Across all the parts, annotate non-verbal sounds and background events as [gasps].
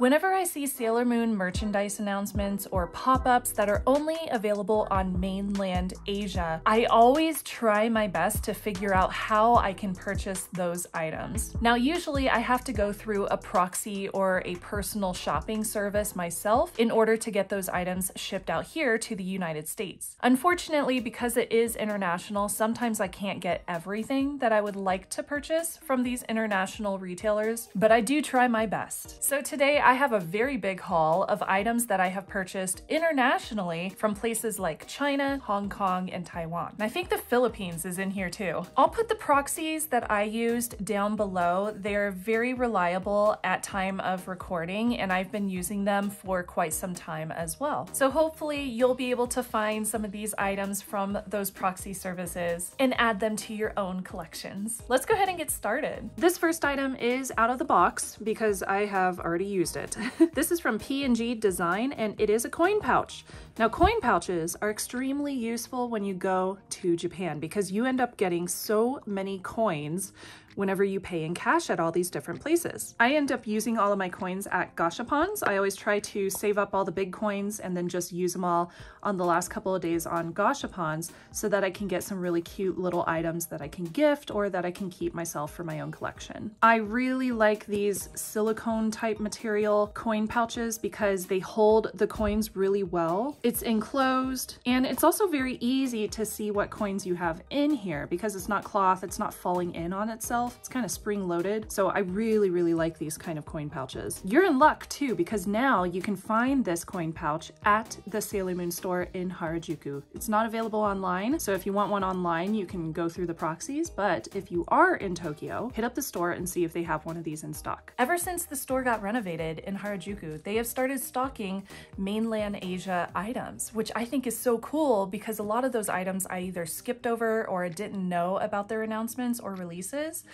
Whenever I see Sailor Moon merchandise announcements or pop-ups that are only available on mainland Asia, I always try my best to figure out how I can purchase those items. Now, usually I have to go through a proxy or a personal shopping service myself in order to get those items shipped out here to the United States. Unfortunately, because it is international, sometimes I can't get everything that I would like to purchase from these international retailers, but I do try my best. So today I have a very big haul of items that I have purchased internationally from places like China, Hong Kong, and Taiwan. And I think the Philippines is in here too. I'll put the proxies that I used down below. They're very reliable at time of recording and I've been using them for quite some time as well. So hopefully you'll be able to find some of these items from those proxy services and add them to your own collections. Let's go ahead and get started. This first item is out of the box because I have already used it it. [laughs] this is from P&G Design and it is a coin pouch. Now coin pouches are extremely useful when you go to Japan because you end up getting so many coins whenever you pay in cash at all these different places. I end up using all of my coins at Gashapons. I always try to save up all the big coins and then just use them all on the last couple of days on Gashapons so that I can get some really cute little items that I can gift or that I can keep myself for my own collection. I really like these silicone type material coin pouches because they hold the coins really well. It's enclosed and it's also very easy to see what coins you have in here because it's not cloth, it's not falling in on itself itself. It's kind of spring loaded. So I really, really like these kind of coin pouches. You're in luck too, because now you can find this coin pouch at the Sailor Moon store in Harajuku. It's not available online. So if you want one online, you can go through the proxies. But if you are in Tokyo, hit up the store and see if they have one of these in stock. Ever since the store got renovated in Harajuku, they have started stocking mainland Asia items, which I think is so cool because a lot of those items I either skipped over or I didn't know about their announcements or releases.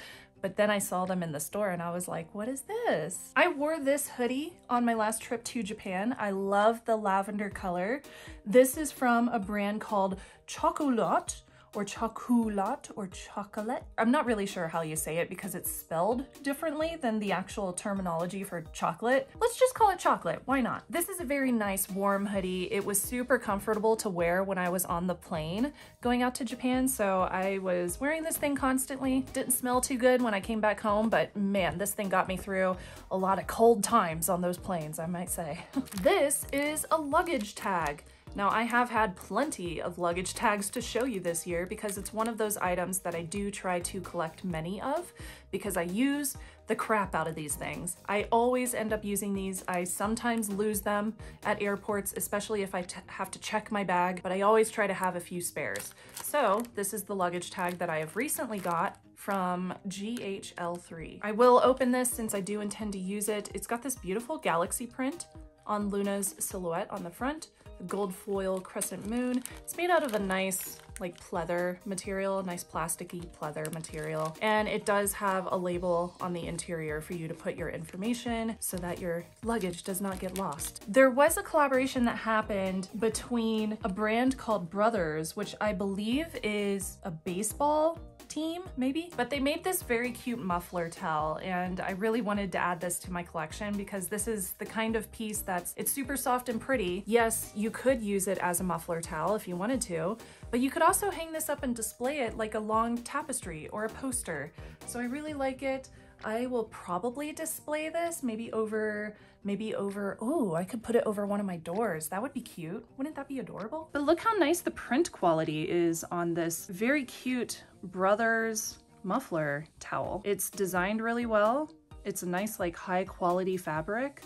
But then I saw them in the store and I was like, what is this? I wore this hoodie on my last trip to Japan. I love the lavender color. This is from a brand called Chocolat or chocolat or chocolate. I'm not really sure how you say it because it's spelled differently than the actual terminology for chocolate. Let's just call it chocolate, why not? This is a very nice warm hoodie. It was super comfortable to wear when I was on the plane going out to Japan, so I was wearing this thing constantly. Didn't smell too good when I came back home, but man, this thing got me through a lot of cold times on those planes, I might say. [laughs] this is a luggage tag. Now I have had plenty of luggage tags to show you this year because it's one of those items that I do try to collect many of because I use the crap out of these things. I always end up using these. I sometimes lose them at airports, especially if I have to check my bag, but I always try to have a few spares. So this is the luggage tag that I have recently got from GHL3. I will open this since I do intend to use it. It's got this beautiful galaxy print on Luna's silhouette on the front gold foil crescent moon. It's made out of a nice like pleather material, nice plasticky pleather material. And it does have a label on the interior for you to put your information so that your luggage does not get lost. There was a collaboration that happened between a brand called Brothers, which I believe is a baseball team, maybe? But they made this very cute muffler towel and I really wanted to add this to my collection because this is the kind of piece that's, it's super soft and pretty. Yes, you could use it as a muffler towel if you wanted to, but you could also hang this up and display it like a long tapestry or a poster. So I really like it. I will probably display this maybe over, maybe over, oh, I could put it over one of my doors. That would be cute. Wouldn't that be adorable? But look how nice the print quality is on this very cute Brothers muffler towel. It's designed really well. It's a nice like high quality fabric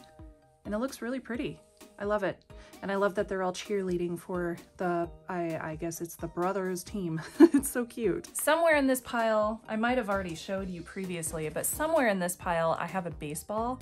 and it looks really pretty. I love it. And I love that they're all cheerleading for the, I, I guess it's the brothers team. [laughs] it's so cute. Somewhere in this pile, I might have already showed you previously, but somewhere in this pile, I have a baseball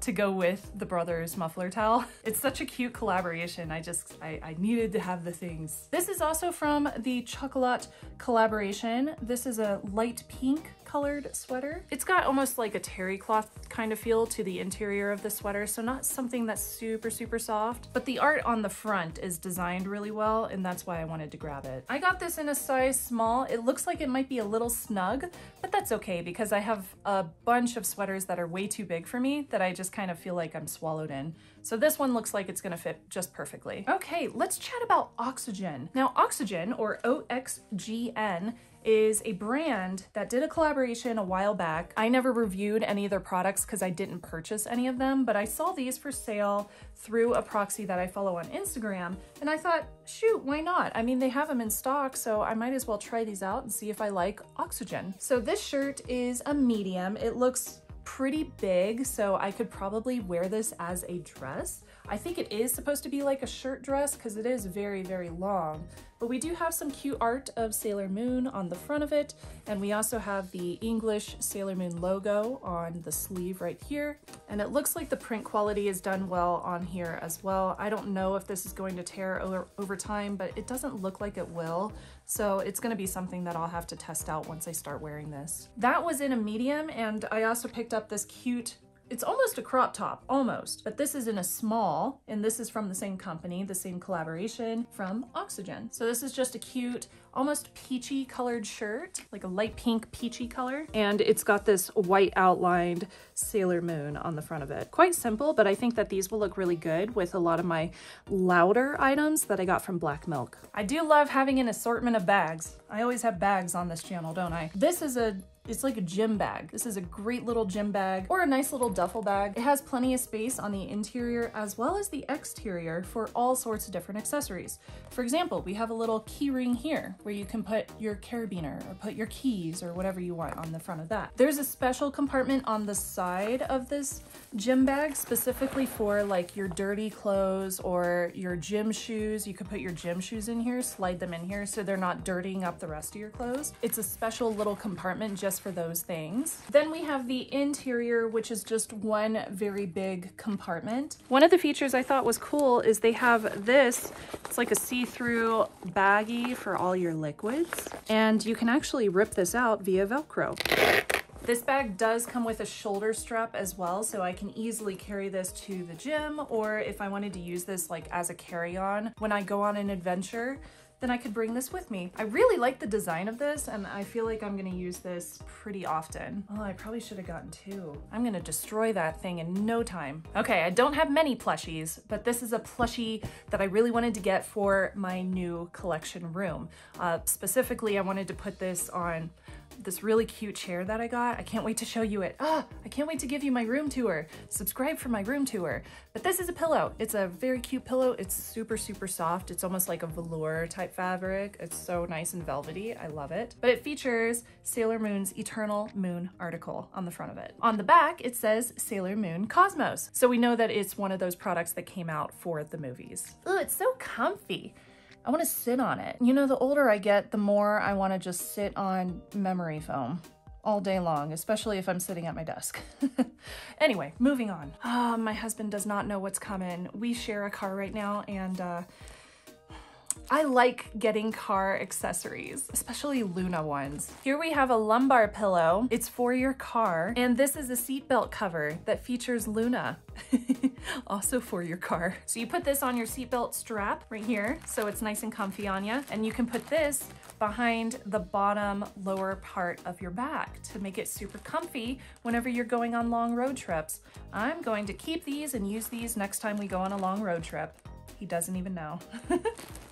to go with the brothers muffler towel. [laughs] It's such a cute collaboration. I just, I, I, needed to have the things. This is also from the Chocolat collaboration. This is a light pink colored sweater. It's got almost like a terry cloth kind of feel to the interior of the sweater, so not something that's super, super soft, but the art on the front is designed really well, and that's why I wanted to grab it. I got this in a size small. It looks like it might be a little snug, but that's okay because I have a bunch of sweaters that are way too big for me that I just kind of feel like I'm swallowed in. So this one looks like it's gonna fit just perfectly. Okay, let's chat about Oxygen. Now Oxygen, or OXGN, is a brand that did a collaboration a while back. I never reviewed any of their products because I didn't purchase any of them, but I saw these for sale through a proxy that I follow on Instagram. And I thought, shoot, why not? I mean, they have them in stock, so I might as well try these out and see if I like Oxygen. So this shirt is a medium. It looks pretty big, so I could probably wear this as a dress. I think it is supposed to be like a shirt dress because it is very, very long. But we do have some cute art of Sailor Moon on the front of it, and we also have the English Sailor Moon logo on the sleeve right here. And it looks like the print quality is done well on here as well. I don't know if this is going to tear over, over time, but it doesn't look like it will. So it's gonna be something that I'll have to test out once I start wearing this. That was in a medium, and I also picked up this cute it's almost a crop top, almost, but this is in a small, and this is from the same company, the same collaboration from Oxygen. So this is just a cute, almost peachy colored shirt, like a light pink peachy color. And it's got this white outlined Sailor Moon on the front of it. Quite simple, but I think that these will look really good with a lot of my louder items that I got from Black Milk. I do love having an assortment of bags. I always have bags on this channel, don't I? This is a it's like a gym bag. This is a great little gym bag or a nice little duffel bag. It has plenty of space on the interior as well as the exterior for all sorts of different accessories. For example, we have a little key ring here where you can put your carabiner or put your keys or whatever you want on the front of that. There's a special compartment on the side of this gym bag specifically for like your dirty clothes or your gym shoes. You could put your gym shoes in here, slide them in here so they're not dirtying up the rest of your clothes. It's a special little compartment just for those things. Then we have the interior, which is just one very big compartment. One of the features I thought was cool is they have this, it's like a see-through baggie for all your liquids. And you can actually rip this out via Velcro. This bag does come with a shoulder strap as well, so I can easily carry this to the gym, or if I wanted to use this like as a carry-on when I go on an adventure, then I could bring this with me. I really like the design of this and I feel like I'm gonna use this pretty often. Oh, I probably should have gotten two. I'm gonna destroy that thing in no time. Okay, I don't have many plushies, but this is a plushie that I really wanted to get for my new collection room. Uh, specifically, I wanted to put this on this really cute chair that I got. I can't wait to show you it. [gasps] Ah, I can't wait to give you my room tour. Subscribe for my room tour. But this is a pillow. It's a very cute pillow. It's super, super soft. It's almost like a velour type fabric. It's so nice and velvety. I love it. But it features Sailor Moon's Eternal Moon article on the front of it. On the back, it says Sailor Moon Cosmos. So we know that it's one of those products that came out for the movies. Oh, it's so comfy. I want to sit on it. You know, the older I get, the more I want to just sit on memory foam all day long, especially if I'm sitting at my desk. [laughs] anyway, moving on. Oh, my husband does not know what's coming. We share a car right now and uh, I like getting car accessories, especially Luna ones. Here we have a lumbar pillow. It's for your car. And this is a seatbelt cover that features Luna, [laughs] also for your car. So you put this on your seatbelt strap right here, so it's nice and comfy on you. And you can put this behind the bottom lower part of your back to make it super comfy whenever you're going on long road trips. I'm going to keep these and use these next time we go on a long road trip. He doesn't even know. [laughs]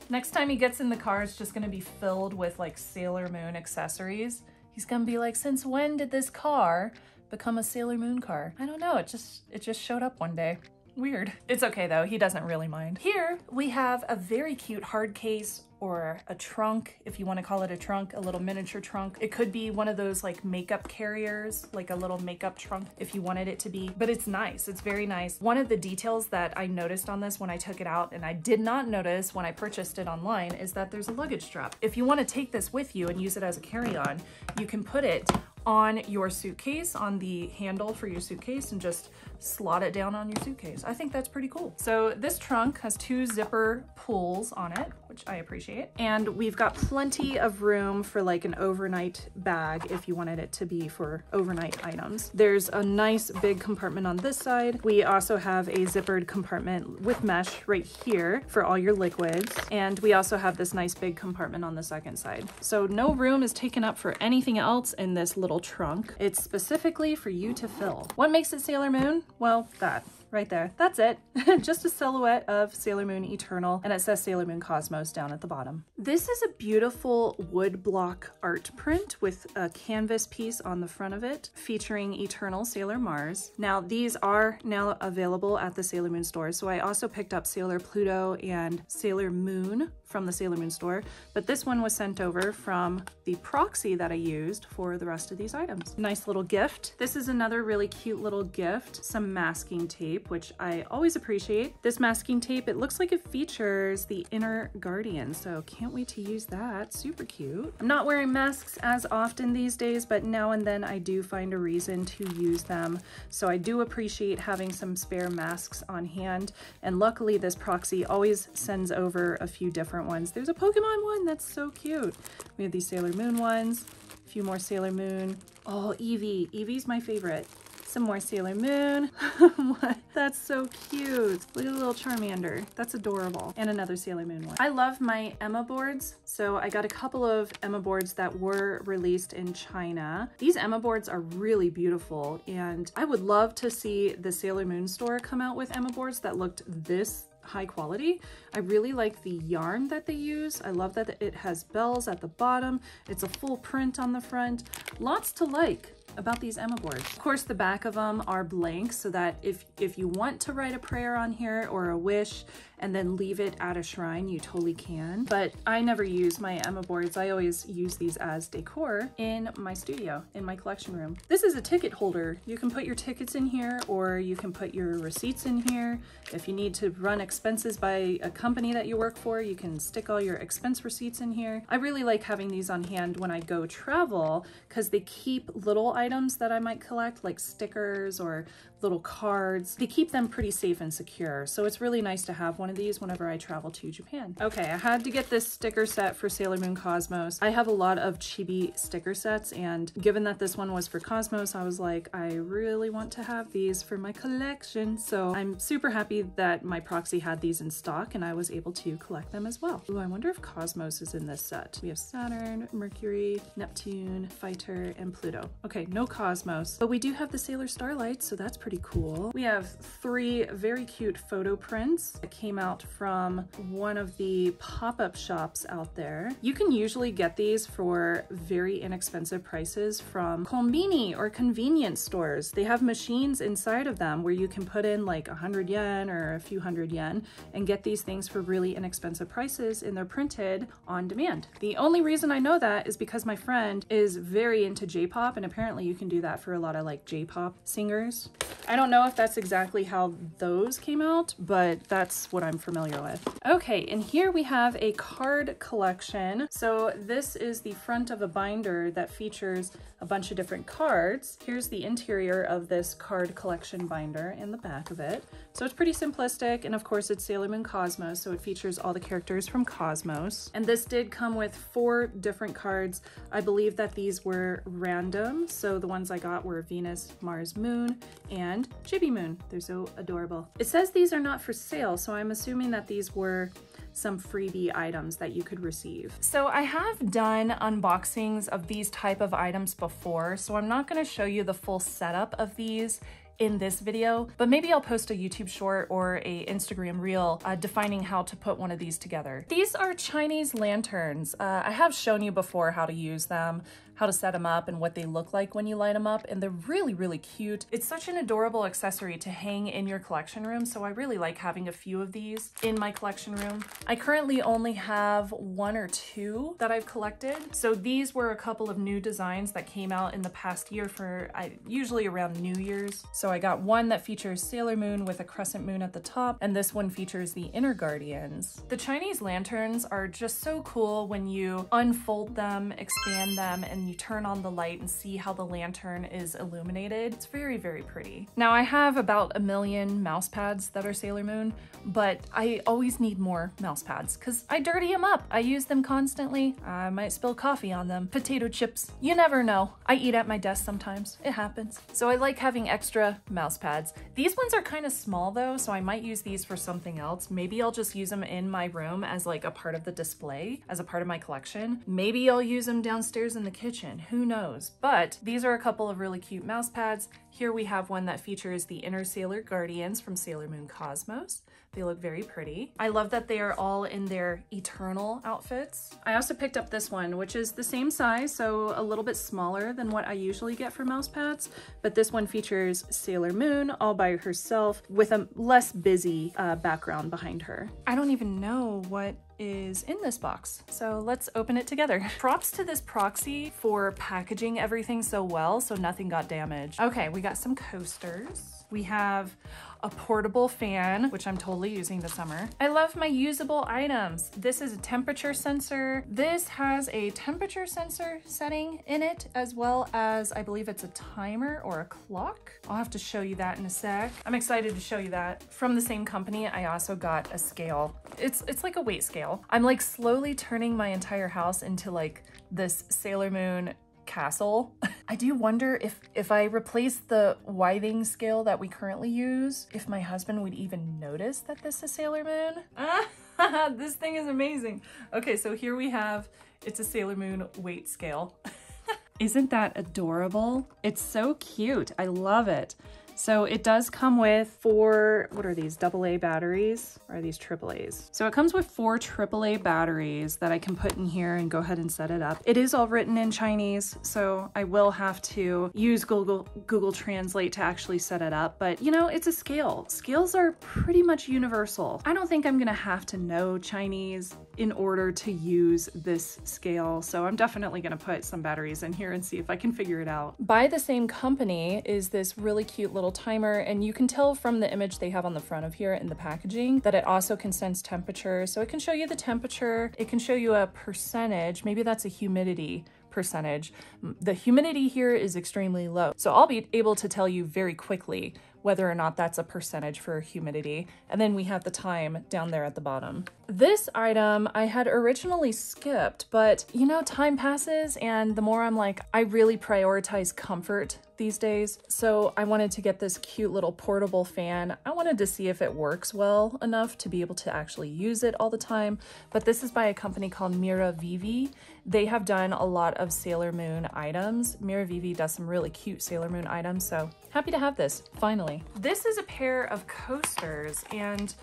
Next time he gets in the car, it's just gonna be filled with like Sailor Moon accessories. He's gonna be like, since when did this car become a Sailor Moon car? I don't know, it just, it just showed up one day. Weird. It's okay though, he doesn't really mind. Here we have a very cute hard case or a trunk, if you want to call it a trunk, a little miniature trunk. It could be one of those like makeup carriers, like a little makeup trunk if you wanted it to be, but it's nice. It's very nice. One of the details that I noticed on this when I took it out and I did not notice when I purchased it online is that there's a luggage strap. If you want to take this with you and use it as a carry-on, you can put it on your suitcase, on the handle for your suitcase and just slot it down on your suitcase. I think that's pretty cool. So this trunk has two zipper pulls on it, which I appreciate. And we've got plenty of room for like an overnight bag if you wanted it to be for overnight items. There's a nice big compartment on this side. We also have a zippered compartment with mesh right here for all your liquids. And we also have this nice big compartment on the second side. So no room is taken up for anything else in this little trunk. It's specifically for you to fill. What makes it Sailor Moon? Well, that right there. That's it. [laughs] Just a silhouette of Sailor Moon Eternal, and it says Sailor Moon Cosmos down at the bottom. This is a beautiful wood block art print with a canvas piece on the front of it featuring Eternal Sailor Mars. Now, these are now available at the Sailor Moon store, so I also picked up Sailor Pluto and Sailor Moon from the Sailor Moon store, but this one was sent over from the proxy that I used for the rest of these items. Nice little gift. This is another really cute little gift, some masking tape, which I always appreciate. This masking tape, it looks like it features the inner guardian, so can't wait to use that. Super cute. I'm not wearing masks as often these days, but now and then I do find a reason to use them. So I do appreciate having some spare masks on hand. And luckily this proxy always sends over a few different different ones. There's a Pokemon one that's so cute. We have these Sailor Moon ones, a few more Sailor Moon. Oh, Eevee. Eevee's my favorite. Some more Sailor Moon. [laughs] That's so cute. Look at the little Charmander. That's adorable. And another Sailor Moon one. I love my ema boards. So I got a couple of ema boards that were released in China. These ema boards are really beautiful. And I would love to see the Sailor Moon store come out with ema boards that looked this high quality. I really like the yarn that they use. I love that it has bells at the bottom. It's a full print on the front. Lots to like about these ema boards. Of course, the back of them are blank so that if, if you want to write a prayer on here or a wish and then leave it at a shrine, you totally can. But I never use my ema boards. I always use these as decor in my studio, in my collection room. This is a ticket holder. You can put your tickets in here or you can put your receipts in here. If you need to run expenses by a company that you work for, you can stick all your expense receipts in here. I really like having these on hand when I go travel because they keep little items that I might collect like stickers or little cards. They keep them pretty safe and secure. So it's really nice to have one of these whenever I travel to Japan. Okay, I had to get this sticker set for Sailor Moon Cosmos. I have a lot of chibi sticker sets and given that this one was for Cosmos, I was like, I really want to have these for my collection. So I'm super happy that my proxy had these in stock and I was able to collect them as well. Ooh, I wonder if Cosmos is in this set. We have Saturn, Mercury, Neptune, Fighter, and Pluto. Okay, no Cosmos, but we do have the Sailor Starlight, so that's pretty cool. We have three very cute photo prints that came out from one of the pop-up shops out there. You can usually get these for very inexpensive prices from Konbini or convenience stores. They have machines inside of them where you can put in like a hundred yen or a few hundred yen and get these things for really inexpensive prices and they're printed on demand. The only reason I know that is because my friend is very into J-pop and apparently you can do that for a lot of like J-pop singers. I don't know if that's exactly how those came out, but that's what I'm familiar with. Okay, and here we have a card collection. So this is the front of a binder that features a bunch of different cards. Here's the interior of this card collection binder in the back of it. So it's pretty simplistic, and of course it's Sailor Moon Cosmos, so it features all the characters from Cosmos. And this did come with four different cards. I believe that these were random, so the ones I got were Venus, Mars, Moon, and Chibi Moon. They're so adorable. It says these are not for sale, so I'm assuming that these were some freebie items that you could receive. So I have done unboxings of these type of items before, so I'm not gonna show you the full setup of these in this video, but maybe I'll post a YouTube short or a Instagram reel uh, defining how to put one of these together. These are Chinese lanterns. Uh, I have shown you before how to use them how to set them up and what they look like when you light them up. And they're really, really cute. It's such an adorable accessory to hang in your collection room. So I really like having a few of these in my collection room. I currently only have one or two that I've collected. So these were a couple of new designs that came out in the past year for I, usually around New Year's. So I got one that features Sailor Moon with a crescent moon at the top, and this one features the Inner Guardians. The Chinese lanterns are just so cool when you unfold them, expand them, and you turn on the light and see how the lantern is illuminated. It's very, very pretty. Now I have about a million mouse pads that are Sailor Moon, but I always need more mouse pads because I dirty them up. I use them constantly. I might spill coffee on them. Potato chips, you never know. I eat at my desk sometimes. It happens. So I like having extra mouse pads. These ones are kind of small though, so I might use these for something else. Maybe I'll just use them in my room as like a part of the display, as a part of my collection. Maybe I'll use them downstairs in the kitchen, who knows? But these are a couple of really cute mouse pads. Here we have one that features the Inner Sailor Guardians from Sailor Moon Cosmos. They look very pretty. I love that they are all in their eternal outfits. I also picked up this one, which is the same size, so a little bit smaller than what I usually get for mouse pads, but this one features Sailor Moon all by herself with a less busy uh, background behind her. I don't even know what is in this box. So let's open it together. [laughs] Props to this proxy for packaging everything so well so nothing got damaged. Okay, we got some coasters. We have a portable fan, which I'm totally using this summer. I love my usable items. This is a temperature sensor. This has a temperature sensor setting in it, as well as I believe it's a timer or a clock. I'll have to show you that in a sec. I'm excited to show you that. From the same company, I also got a scale. It's, it's like a weight scale. I'm like slowly turning my entire house into like this Sailor Moon castle. [laughs] I do wonder if, if I replace the Withings scale that we currently use, if my husband would even notice that this is Sailor Moon. Ah, [laughs] this thing is amazing. Okay, so here we have, it's a Sailor Moon weight scale. [laughs] Isn't that adorable? It's so cute. I love it. So it does come with four, what are these, AA batteries? Or are these AAAs? So it comes with four AAA batteries that I can put in here and go ahead and set it up. It is all written in Chinese, so I will have to use Google, Google Translate to actually set it up. But you know, it's a scale. Scales are pretty much universal. I don't think I'm gonna have to know Chinese in order to use this scale. So I'm definitely gonna put some batteries in here and see if I can figure it out. By the same company is this really cute little little timer and you can tell from the image they have on the front of here in the packaging that it also can sense temperature. So it can show you the temperature, it can show you a percentage, maybe that's a humidity percentage. The humidity here is extremely low. So I'll be able to tell you very quickly whether or not that's a percentage for humidity. And then we have the time down there at the bottom. This item I had originally skipped, but you know, time passes and the more I'm like, I really prioritize comfort these days. So I wanted to get this cute little portable fan. I wanted to see if it works well enough to be able to actually use it all the time. But this is by a company called Mira Vivi. They have done a lot of Sailor Moon items. Mira Vivi does some really cute Sailor Moon items. So happy to have this, finally. This is a pair of coasters and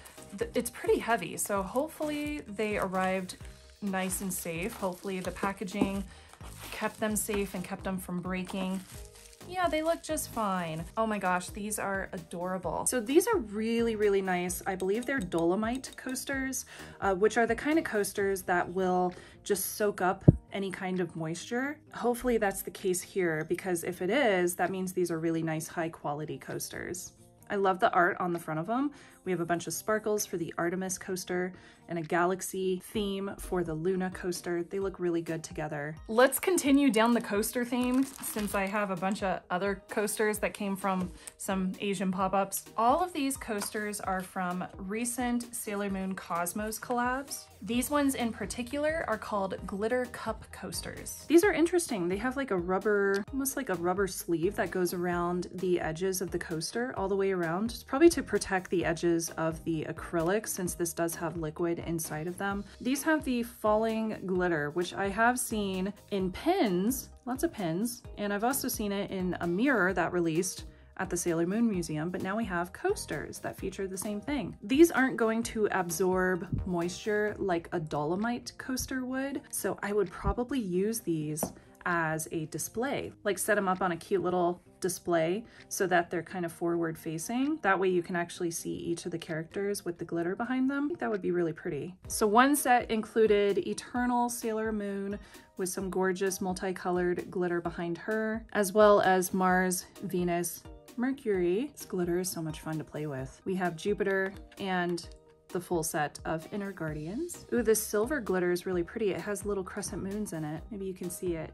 it's pretty heavy. So hopefully they arrived nice and safe. Hopefully the packaging kept them safe and kept them from breaking. Yeah, they look just fine. Oh my gosh, these are adorable. So these are really, really nice. I believe they're Dolomite coasters, uh, which are the kind of coasters that will just soak up any kind of moisture. Hopefully that's the case here because if it is, that means these are really nice high quality coasters. I love the art on the front of them. We have a bunch of sparkles for the Artemis coaster and a galaxy theme for the Luna coaster. They look really good together. Let's continue down the coaster theme since I have a bunch of other coasters that came from some Asian pop-ups. All of these coasters are from recent Sailor Moon Cosmos collabs. These ones in particular are called Glitter Cup coasters. These are interesting. They have like a rubber, almost like a rubber sleeve that goes around the edges of the coaster all the way around. It's probably to protect the edges of the acrylic since this does have liquid inside of them. These have the falling glitter, which I have seen in pins, lots of pins, and I've also seen it in a mirror that released at the Sailor Moon Museum, but now we have coasters that feature the same thing. These aren't going to absorb moisture like a Dolomite coaster would, so I would probably use these as a display, like set them up on a cute little display so that they're kind of forward facing. That way you can actually see each of the characters with the glitter behind them. That would be really pretty. So one set included Eternal Sailor Moon with some gorgeous multicolored glitter behind her, as well as Mars, Venus, Mercury. This glitter is so much fun to play with. We have Jupiter and the full set of Inner Guardians. Ooh, this silver glitter is really pretty. It has little crescent moons in it. Maybe you can see it.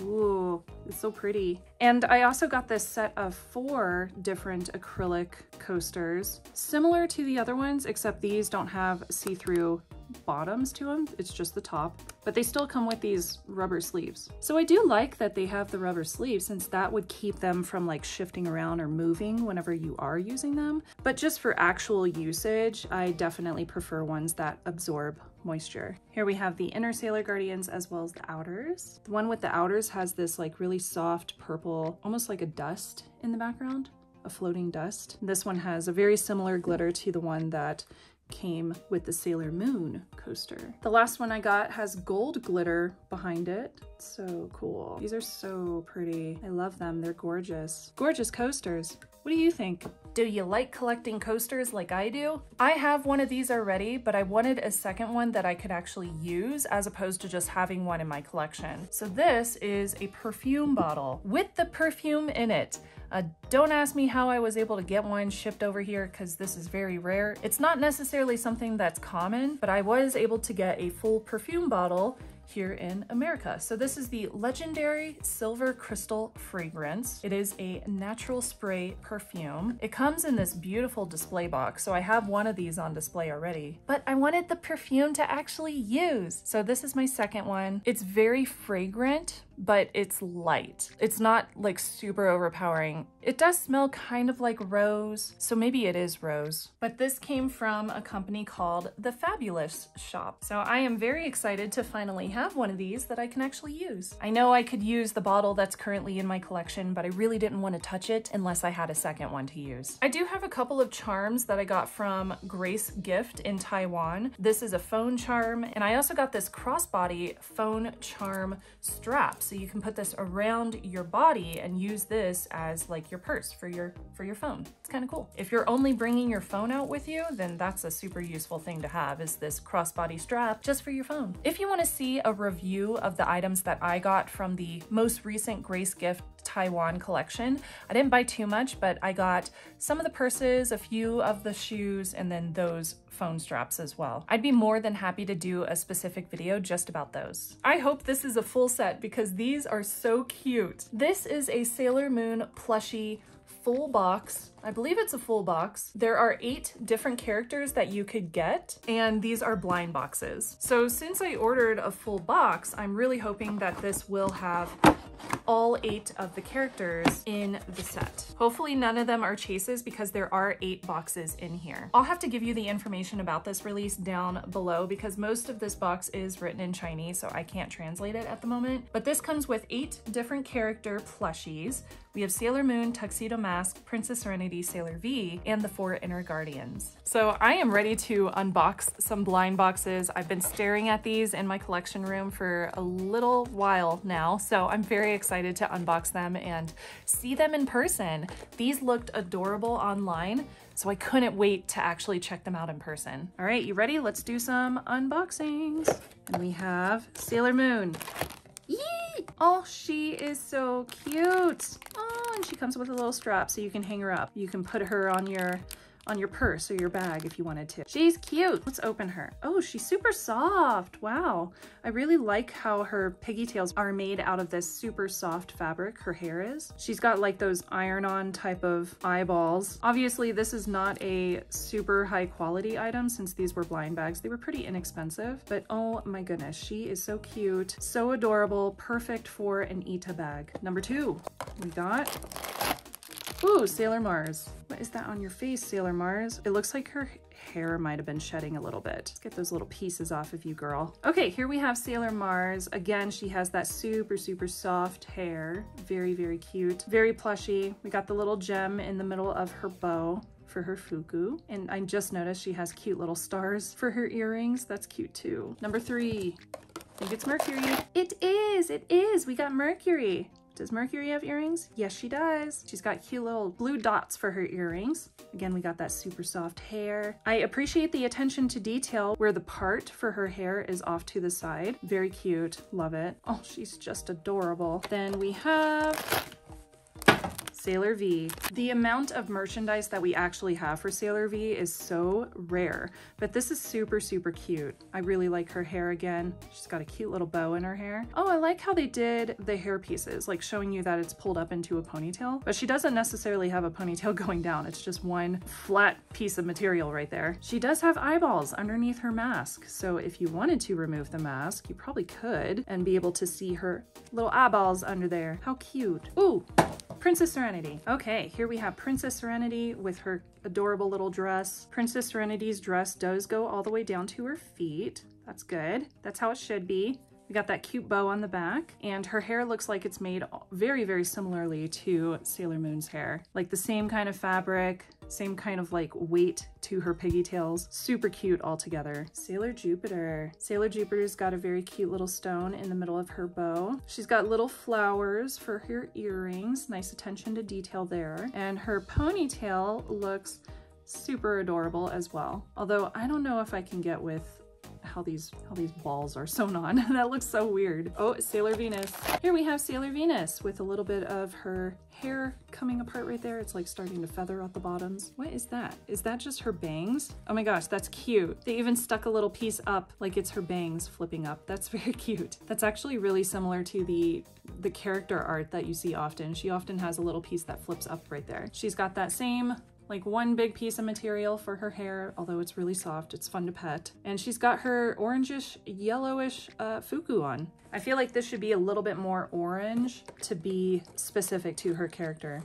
Ooh, it's so pretty. And I also got this set of four different acrylic coasters, similar to the other ones, except these don't have see-through bottoms to them. It's just the top, but they still come with these rubber sleeves. So I do like that they have the rubber sleeves since that would keep them from like shifting around or moving whenever you are using them. But just for actual usage, I definitely prefer ones that absorb moisture. Here we have the inner Sailor Guardians as well as the outers. The one with the outers has this like really soft purple, almost like a dust in the background a floating dust. This one has a very similar glitter to the one that came with the Sailor Moon coaster. The last one I got has gold glitter behind it. So cool. These are so pretty. I love them. They're gorgeous. Gorgeous coasters. What do you think? Do you like collecting coasters like I do? I have one of these already, but I wanted a second one that I could actually use as opposed to just having one in my collection. So this is a perfume bottle with the perfume in it. Uh, don't ask me how I was able to get one shipped over here because this is very rare. It's not necessarily something that's common, but I was able to get a full perfume bottle here in America. So this is the Legendary Silver Crystal Fragrance. It is a natural spray perfume. It comes in this beautiful display box, so I have one of these on display already, but I wanted the perfume to actually use. So this is my second one. It's very fragrant, but it's light. It's not like super overpowering. It does smell kind of like rose, so maybe it is rose. But this came from a company called The Fabulous Shop. So I am very excited to finally have one of these that I can actually use. I know I could use the bottle that's currently in my collection, but I really didn't want to touch it unless I had a second one to use. I do have a couple of charms that I got from Grace Gift in Taiwan. This is a phone charm, and I also got this crossbody phone charm strap so you can put this around your body and use this as like your purse for your, for your phone. It's kind of cool. If you're only bringing your phone out with you, then that's a super useful thing to have is this crossbody strap just for your phone. If you want to see a review of the items that I got from the most recent Grace Gift Taiwan collection. I didn't buy too much, but I got some of the purses, a few of the shoes, and then those phone straps as well. I'd be more than happy to do a specific video just about those. I hope this is a full set because these are so cute. This is a Sailor Moon plushie full box. I believe it's a full box. There are eight different characters that you could get, and these are blind boxes. So since I ordered a full box, I'm really hoping that this will have all eight of the characters in the set. Hopefully none of them are chases because there are eight boxes in here. I'll have to give you the information about this release down below because most of this box is written in Chinese, so I can't translate it at the moment. But this comes with eight different character plushies. We have Sailor Moon, Tuxedo Mask, Princess Serenity, Sailor V, and the four Inner Guardians. So I am ready to unbox some blind boxes. I've been staring at these in my collection room for a little while now, so I'm very excited to unbox them and see them in person. These looked adorable online, so I couldn't wait to actually check them out in person. All right, you ready? Let's do some unboxings. And we have Sailor Moon. Yee! Oh, she is so cute. Oh, and she comes with a little strap so you can hang her up. You can put her on your on your purse or your bag if you wanted to. She's cute. Let's open her. Oh, she's super soft. Wow. I really like how her pigtails are made out of this super soft fabric her hair is. She's got like those iron-on type of eyeballs. Obviously, this is not a super high quality item since these were blind bags. They were pretty inexpensive, but oh my goodness, she is so cute, so adorable, perfect for an Ita bag. Number two, we got Ooh, Sailor Mars. What is that on your face, Sailor Mars? It looks like her hair might have been shedding a little bit. Let's get those little pieces off of you, girl. Okay, here we have Sailor Mars. Again, she has that super, super soft hair. Very, very cute. Very plushy. We got the little gem in the middle of her bow for her fuku. And I just noticed she has cute little stars for her earrings. That's cute too. Number three, I think it's Mercury. It is, it is. We got Mercury. Does Mercury have earrings? Yes, she does. She's got cute little blue dots for her earrings. Again, we got that super soft hair. I appreciate the attention to detail where the part for her hair is off to the side. Very cute, love it. Oh, she's just adorable. Then we have Sailor V. The amount of merchandise that we actually have for Sailor V is so rare, but this is super, super cute. I really like her hair again. She's got a cute little bow in her hair. Oh, I like how they did the hair pieces, like showing you that it's pulled up into a ponytail, but she doesn't necessarily have a ponytail [laughs] going down. It's just one flat piece of material right there. She does have eyeballs underneath her mask. So if you wanted to remove the mask, you probably could and be able to see her little eyeballs under there. How cute. Ooh, Princess Serenity. Okay, here we have Princess Serenity with her adorable little dress. Princess Serenity's dress does go all the way down to her feet. That's good. That's how it should be. We got that cute bow on the back and her hair looks like it's made very, very similarly to Sailor Moon's hair. Like the same kind of fabric, same kind of like weight to her pigtails. Super cute all together. Sailor Jupiter. Sailor Jupiter's got a very cute little stone in the middle of her bow. She's got little flowers for her earrings. Nice attention to detail there. And her ponytail looks super adorable as well. Although I don't know if I can get with how these how these balls are sewn on. [laughs] that looks so weird. Oh, Sailor Venus. Here we have Sailor Venus with a little bit of her hair coming apart right there. It's like starting to feather at the bottoms. What is that? Is that just her bangs? Oh my gosh, that's cute. They even stuck a little piece up like it's her bangs flipping up. That's [laughs] very cute. That's actually really similar to the the character art that you see often. She often has a little piece that flips up right there. She's got that same like one big piece of material for her hair, although it's really soft, it's fun to pet. And she's got her orangish, yellowish uh, fuku on. I feel like this should be a little bit more orange to be specific to her character.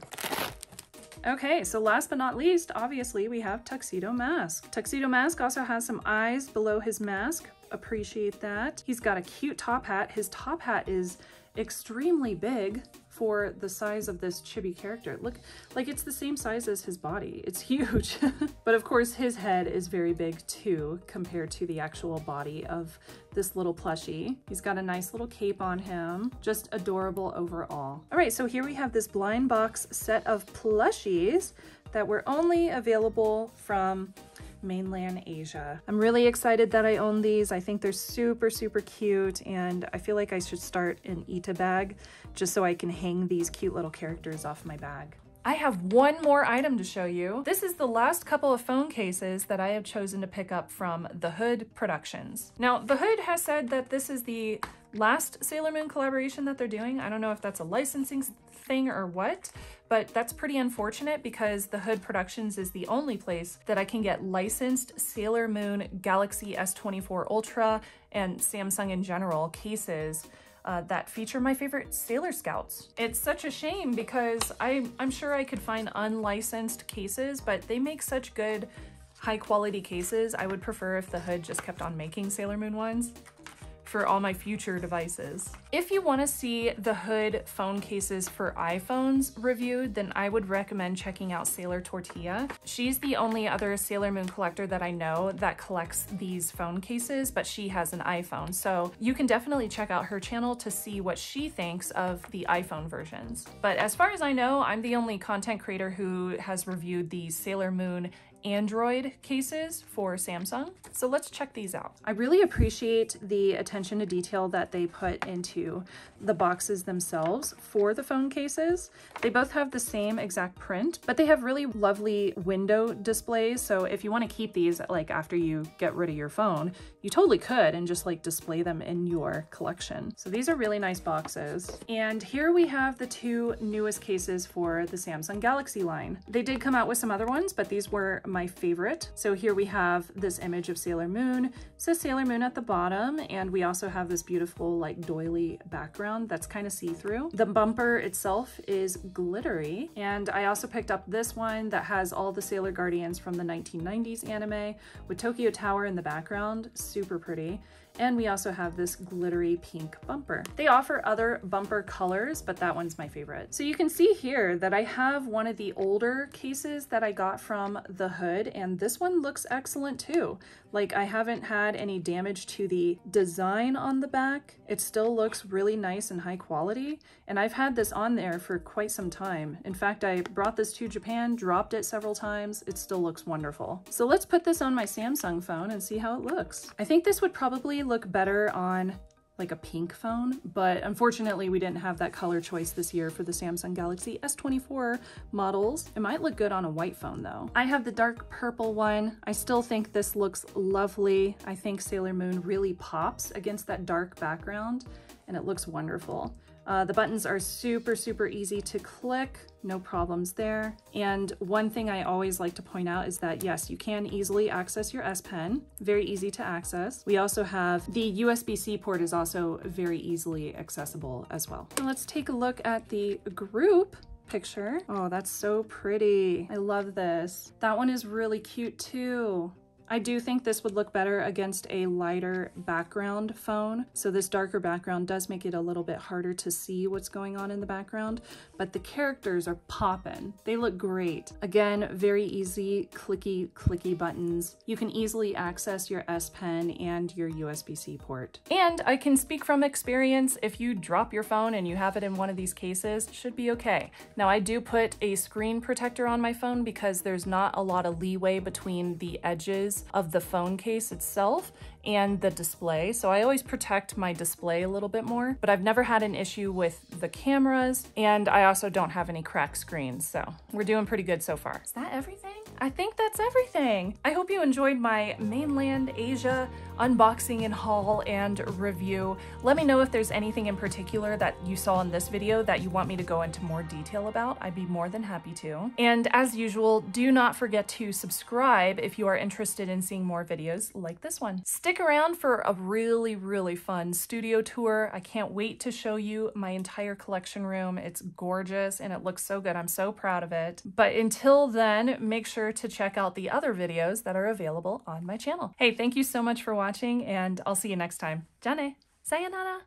Okay, so last but not least, obviously we have Tuxedo Mask. Tuxedo Mask also has some eyes below his mask. Appreciate that. He's got a cute top hat. His top hat is extremely big for the size of this chibi character. Look, like it's the same size as his body. It's [laughs] huge. [laughs] but of course his head is very big too compared to the actual body of this little plushie. He's got a nice little cape on him. Just adorable overall. All right, so here we have this blind box set of plushies that were only available from mainland Asia. I'm really excited that I own these. I think they're super, super cute and I feel like I should start an Ita bag just so I can hang these cute little characters off my bag. I have one more item to show you. This is the last couple of phone cases that I have chosen to pick up from The Hood Productions. Now, The Hood has said that this is the last Sailor Moon collaboration that they're doing. I don't know if that's a licensing thing or what, but that's pretty unfortunate because The Hood Productions is the only place that I can get licensed Sailor Moon Galaxy S24 Ultra and Samsung in general cases uh, that feature my favorite Sailor Scouts. It's such a shame because I, I'm sure I could find unlicensed cases, but they make such good high quality cases. I would prefer if the hood just kept on making Sailor Moon ones for all my future devices. If you want to see the hood phone cases for iPhones reviewed, then I would recommend checking out Sailor Tortilla. She's the only other Sailor Moon collector that I know that collects these phone cases, but she has an iPhone. So you can definitely check out her channel to see what she thinks of the iPhone versions. But as far as I know, I'm the only content creator who has reviewed the Sailor Moon Android cases for Samsung. So let's check these out. I really appreciate the attention to detail that they put into the boxes themselves for the phone cases. They both have the same exact print, but they have really lovely window displays. So if you want to keep these like after you get rid of your phone, you totally could and just like display them in your collection. So these are really nice boxes. And here we have the two newest cases for the Samsung Galaxy line. They did come out with some other ones, but these were my favorite. So here we have this image of Sailor Moon. It says Sailor Moon at the bottom, and we also have this beautiful like doily background that's kind of see-through. The bumper itself is glittery, and I also picked up this one that has all the Sailor Guardians from the 1990s anime with Tokyo Tower in the background, super pretty. And we also have this glittery pink bumper. They offer other bumper colors, but that one's my favorite. So you can see here that I have one of the older cases that I got from the hood, and this one looks excellent too. Like I haven't had any damage to the design on the back. It still looks really nice and high quality. And I've had this on there for quite some time. In fact, I brought this to Japan, dropped it several times. It still looks wonderful. So let's put this on my Samsung phone and see how it looks. I think this would probably look better on like a pink phone, but unfortunately we didn't have that color choice this year for the Samsung Galaxy S24 models. It might look good on a white phone though. I have the dark purple one. I still think this looks lovely. I think Sailor Moon really pops against that dark background and it looks wonderful. Uh, the buttons are super, super easy to click, no problems there. And one thing I always like to point out is that yes, you can easily access your S Pen, very easy to access. We also have the USB-C port is also very easily accessible as well. Now let's take a look at the group picture. Oh, that's so pretty. I love this. That one is really cute too. I do think this would look better against a lighter background phone. So this darker background does make it a little bit harder to see what's going on in the background, but the characters are popping. They look great. Again, very easy, clicky, clicky buttons. You can easily access your S Pen and your USB-C port. And I can speak from experience, if you drop your phone and you have it in one of these cases, should be okay. Now I do put a screen protector on my phone because there's not a lot of leeway between the edges of the phone case itself and the display. So I always protect my display a little bit more, but I've never had an issue with the cameras and I also don't have any cracked screens. So we're doing pretty good so far. Is that everything? I think that's everything. I hope you enjoyed my mainland Asia unboxing and haul and review. Let me know if there's anything in particular that you saw in this video that you want me to go into more detail about. I'd be more than happy to. And as usual, do not forget to subscribe if you are interested in seeing more videos like this one. Stick around for a really, really fun studio tour. I can't wait to show you my entire collection room. It's gorgeous and it looks so good. I'm so proud of it. But until then, make sure to check out the other videos that are available on my channel. Hey, thank you so much for watching and I'll see you next time. Jane, sayonara!